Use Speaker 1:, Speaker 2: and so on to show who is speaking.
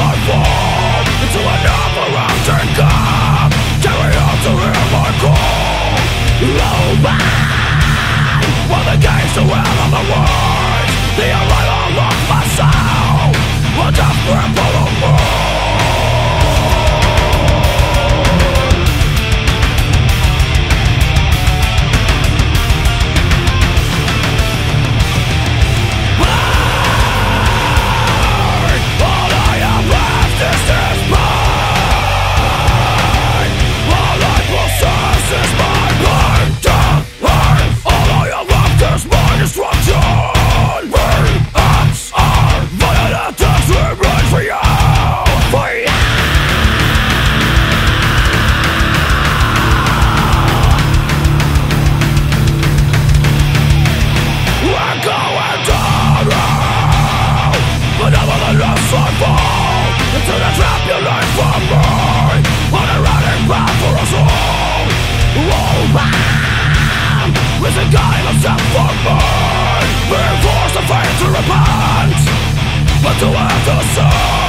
Speaker 1: I fall into cup Carry on to hear my call the gates me On a running path for us all. Guidance We're forced to fight to repent But to have the same